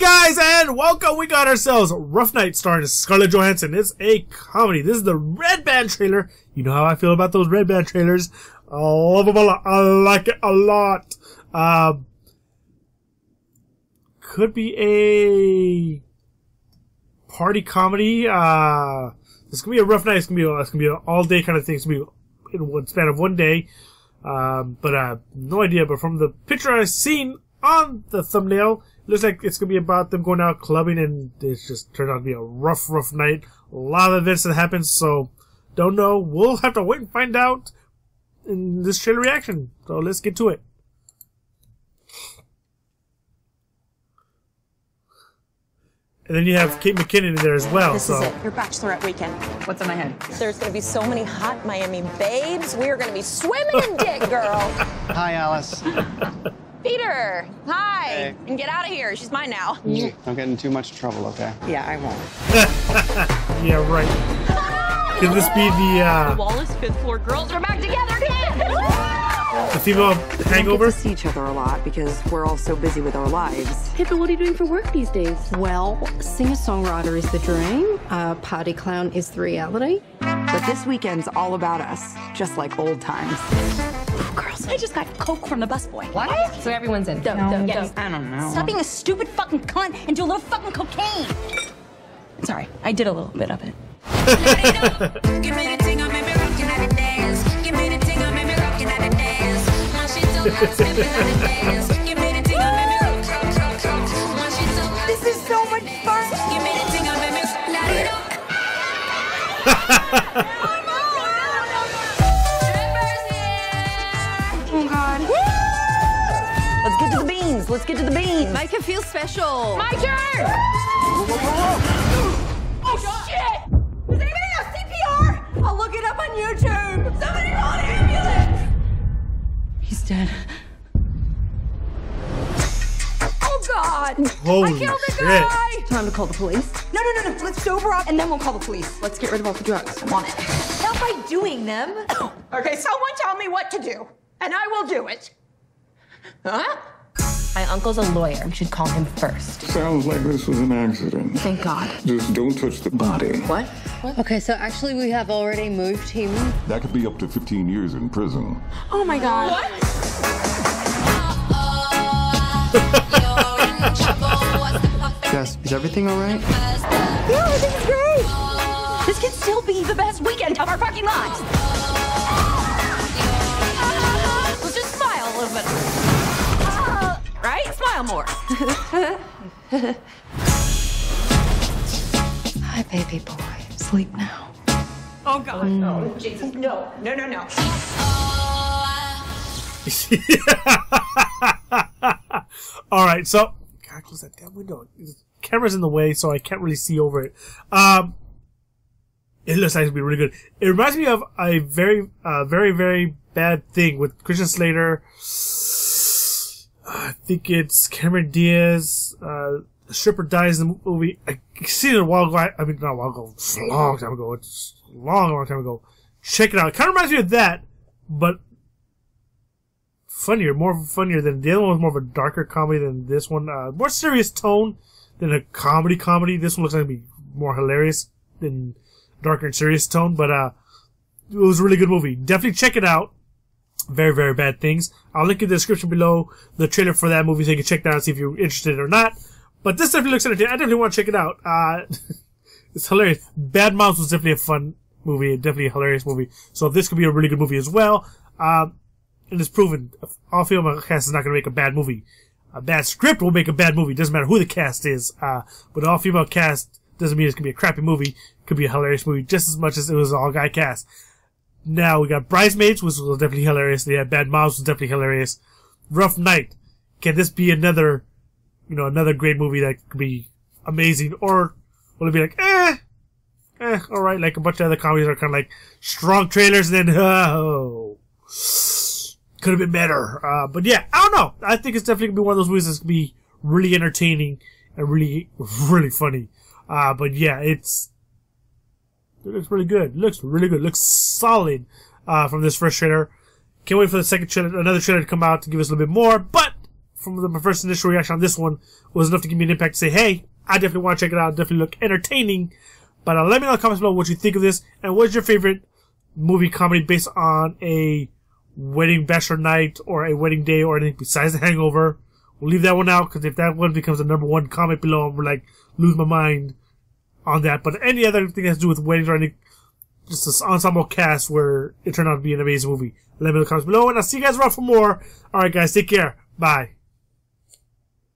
Guys, and welcome! We got ourselves Rough Night starring Scarlett Johansson. It's a comedy. This is the Red Band trailer. You know how I feel about those Red Band trailers. I love them a lot. I like it a lot. Um, could be a party comedy. Uh, it's gonna be a rough night. It's gonna be, it's gonna be an all day kind of thing. It's gonna be in one span of one day. Um, but uh, no idea. But from the picture I've seen on the thumbnail, looks like it's gonna be about them going out clubbing, and it's just turned out to be a rough, rough night. A lot of events that happen. So don't know. We'll have to wait and find out in this trailer reaction. So let's get to it. And then you have Kate McKinnon in there as well. This so is it, your bachelorette weekend. What's in my head? There's gonna be so many hot Miami babes. We are gonna be swimming in dick, girl. Hi, Alice. Peter, hi. Hey. And get out of here. She's mine now. Don't get in too much trouble, okay? Yeah, I won't. yeah, right. Could this be the uh, Wallace, fifth floor girls are back together again. the female We don't get to see each other a lot because we're all so busy with our lives. Pippa, what are you doing for work these days? Well, singer-songwriter is the dream, uh, party clown is the reality. But this weekend's all about us, just like old times. Oh, girls, I just got coke from the busboy. What? So everyone's in. Don't, don't, Yes. don't. I don't know. Stop being a stupid fucking cunt and do a little fucking cocaine. Sorry, I did a little bit of it. Give me the ting, I'm beans. Let's get to the beans. Make her feel special. My turn. Oh shit! Does anybody know CPR? I'll look it up on YouTube. Somebody call an ambulance. He's dead. Oh god! Holy I killed the shit. guy. Time to call the police? No, no, no, no. Let's sober up and then we'll call the police. Let's get rid of all the drugs. I want it. Not by doing them. okay, someone tell me what to do, and I will do it. Huh? My uncle's a lawyer. We should call him first. Sounds like this was an accident. Thank God. Just don't touch the body. What? What? Okay, so actually we have already moved him. That could be up to 15 years in prison. Oh my God. Jess, is everything all right? Yeah, I think it's great. This can still be the best weekend of our fucking lives. Smile more. Hi, baby boy. Sleep now. Oh God, no, Jesus, no, no, no, no. All right, so God, close that damn window. The camera's in the way, so I can't really see over it. Um, it looks like it's gonna be really good. It reminds me of a very, uh, very, very bad thing with Christian Slater. I think it's Cameron Diaz. Uh, stripper dies in the movie. I seen it a while ago. I, mean, not a while ago. It's a long time ago. It's a long, long time ago. Check it out. It kind of reminds me of that, but funnier, more funnier than the other one was more of a darker comedy than this one. Uh, more serious tone than a comedy comedy. This one looks like it'd be more hilarious than darker and serious tone, but uh, it was a really good movie. Definitely check it out. Very, very bad things. I'll link in the description below the trailer for that movie so you can check that out and see if you're interested or not. But this definitely looks entertaining. I definitely want to check it out. Uh, it's hilarious. Bad Moms was definitely a fun movie, definitely a hilarious movie. So this could be a really good movie as well. Um, and it's proven all female cast is not going to make a bad movie. A bad script will make a bad movie. Doesn't matter who the cast is. Uh, but all female cast doesn't mean it's going to be a crappy movie. It could be a hilarious movie just as much as it was all guy cast. Now we got Bridesmaids, which was definitely hilarious. They had Bad Moms, was definitely hilarious. Rough Night. Can this be another, you know, another great movie that could be amazing? Or will it be like, eh, eh, alright, like a bunch of other comedies are kind of like strong trailers and then, oh, could have been better. Uh, but yeah, I don't know. I think it's definitely gonna be one of those movies that's gonna be really entertaining and really, really funny. Uh, but yeah, it's, it looks really good. It looks really good. It looks solid, uh, from this first trailer. Can't wait for the second trailer, another trailer to come out to give us a little bit more. But from the, my first initial reaction on this one was enough to give me an impact to say, hey, I definitely want to check it out. Definitely look entertaining. But uh, let me know in the comments below what you think of this and what's your favorite movie comedy based on a wedding bachelor night or a wedding day or anything besides The Hangover. We'll leave that one out because if that one becomes the number one comment below, I'm like lose my mind on that. But any other thing that has to do with weddings or any just this ensemble cast where it turned out to be an amazing movie. Let me know in the comments below, and I'll see you guys around for more. Alright guys, take care. Bye.